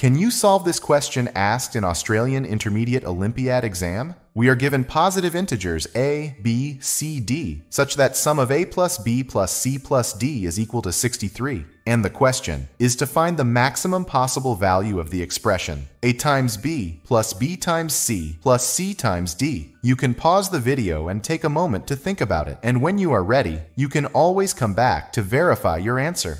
Can you solve this question asked in Australian Intermediate Olympiad exam? We are given positive integers a, b, c, d, such that sum of a plus b plus c plus d is equal to 63. And the question is to find the maximum possible value of the expression a times b plus b times c plus c times d. You can pause the video and take a moment to think about it, and when you are ready, you can always come back to verify your answer.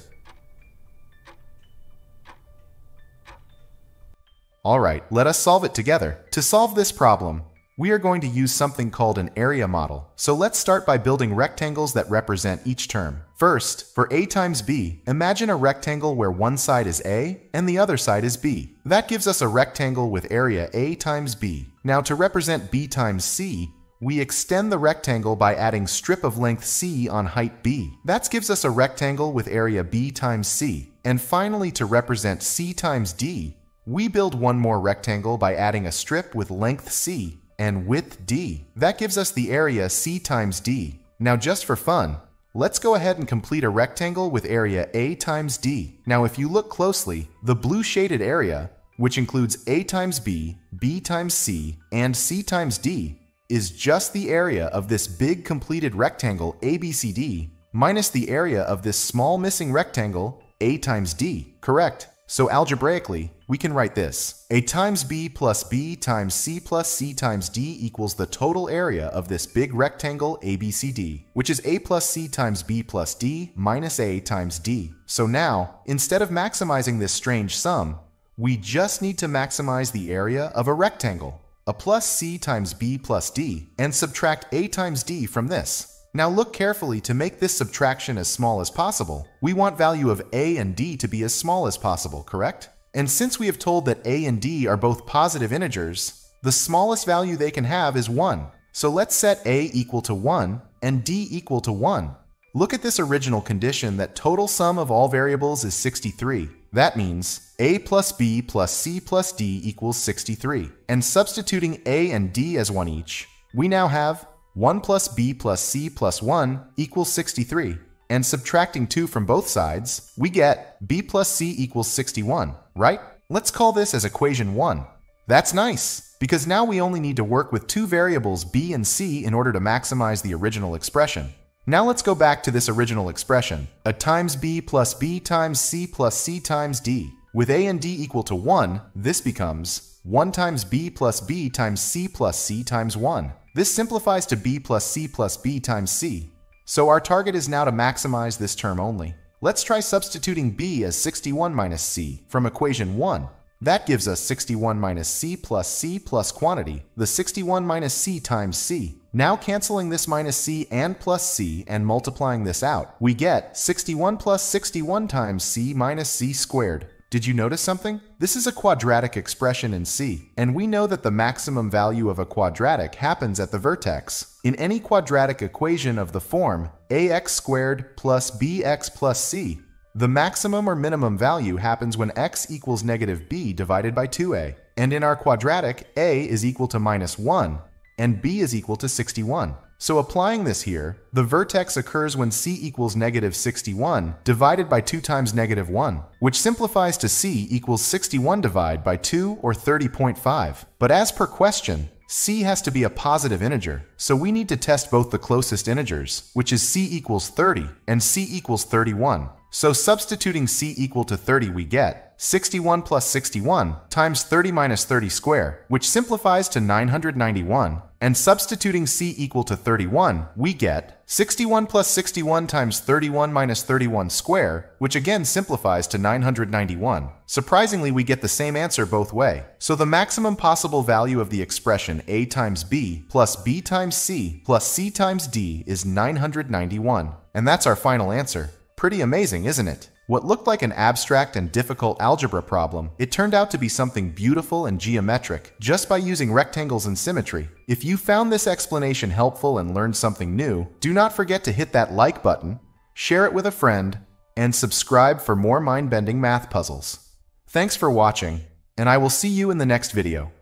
Alright, let us solve it together. To solve this problem, we are going to use something called an area model. So let's start by building rectangles that represent each term. First, for a times b, imagine a rectangle where one side is a and the other side is b. That gives us a rectangle with area a times b. Now to represent b times c, we extend the rectangle by adding strip of length c on height b. That gives us a rectangle with area b times c. And finally, to represent c times d, we build one more rectangle by adding a strip with length c and width d. That gives us the area c times d. Now just for fun, let's go ahead and complete a rectangle with area a times d. Now if you look closely, the blue shaded area, which includes a times b, b times c, and c times d, is just the area of this big completed rectangle ABCD minus the area of this small missing rectangle a times d. Correct. So algebraically, we can write this. A times b plus b times c plus c times d equals the total area of this big rectangle ABCD, which is a plus c times b plus d minus a times d. So now, instead of maximizing this strange sum, we just need to maximize the area of a rectangle, a plus c times b plus d, and subtract a times d from this. Now look carefully to make this subtraction as small as possible. We want value of a and d to be as small as possible, correct? And since we have told that a and d are both positive integers, the smallest value they can have is 1. So let's set a equal to 1 and d equal to 1. Look at this original condition that total sum of all variables is 63. That means a plus b plus c plus d equals 63. And substituting a and d as one each, we now have 1 plus b plus c plus 1 equals 63. And subtracting 2 from both sides, we get b plus c equals 61, right? Let's call this as equation 1. That's nice, because now we only need to work with two variables b and c in order to maximize the original expression. Now let's go back to this original expression, a times b plus b times c plus c times d. With a and d equal to 1, this becomes 1 times b plus b times c plus c times 1. This simplifies to b plus c plus b times c. So our target is now to maximize this term only. Let's try substituting b as 61 minus c from equation 1. That gives us 61 minus c plus c plus quantity, the 61 minus c times c. Now canceling this minus c and plus c and multiplying this out, we get 61 plus 61 times c minus c squared. Did you notice something? This is a quadratic expression in C, and we know that the maximum value of a quadratic happens at the vertex. In any quadratic equation of the form ax squared plus bx plus c, the maximum or minimum value happens when x equals negative b divided by 2a. And in our quadratic, a is equal to minus 1, and b is equal to 61. So applying this here, the vertex occurs when c equals negative 61 divided by 2 times negative 1, which simplifies to c equals 61 divided by 2 or 30.5. But as per question, c has to be a positive integer, so we need to test both the closest integers, which is c equals 30 and c equals 31. So substituting c equal to 30 we get 61 plus 61 times 30 minus 30 square, which simplifies to 991, and substituting c equal to 31, we get 61 plus 61 times 31 minus 31 square, which again simplifies to 991. Surprisingly, we get the same answer both way. So the maximum possible value of the expression a times b plus b times c plus c times d is 991. And that's our final answer. Pretty amazing, isn't it? What looked like an abstract and difficult algebra problem, it turned out to be something beautiful and geometric just by using rectangles and symmetry. If you found this explanation helpful and learned something new, do not forget to hit that like button, share it with a friend, and subscribe for more mind-bending math puzzles. Thanks for watching, and I will see you in the next video.